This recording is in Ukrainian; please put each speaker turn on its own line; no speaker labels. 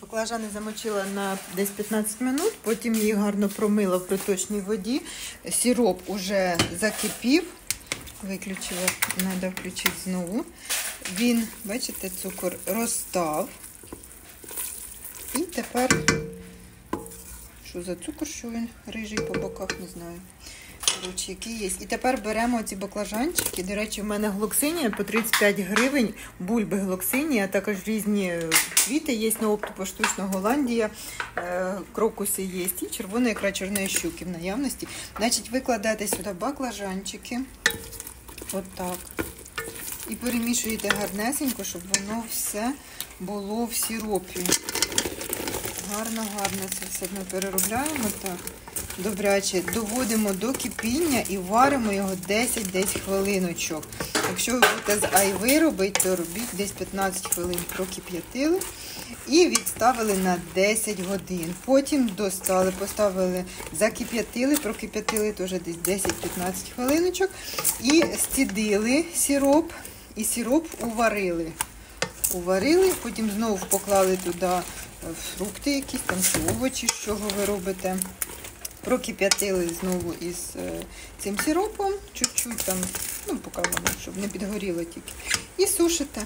Баклажани замочила на десь 15 минут, потім їх гарно промила в проточній воді. Сироп уже закипів. Виключила, треба включити знову. Він, бачите, цукор розстав. І тепер, що за цукор, що він рижий по боках, не знаю. Коротше, який є. І тепер беремо ці баклажанчики. До речі, в мене глоксинія по 35 гривень, бульби глоксинія, а також різні квіти є на опту поштучно Голландія, е, крокуси є і червона ікра чорної щуки в наявності. Значить, ви сюди баклажанчики. Отак. І перемішуєте гарнесенько, щоб воно все було в сиропі. Гарно, гарно це все ми переробляємо так. Добряче, доводимо до кипіння і варимо його 10-10 хвилиночок. Якщо ви будете з айви робити, то робіть десь 15 хвилин прокип'ятили і відставили на 10 годин. Потім достали, поставили, закип'ятили, прокип'ятили теж десь 10-15 хвилиночок і стідили сироп, і сироп уварили. Уварили, потім знову поклали туди фрукти якісь там чи овочі, з чого ви робите. Прокип'ятили знову із е, цим сиропом, чуть-чуть там, ну, поки воно, щоб не підгоріло тільки. І сушите.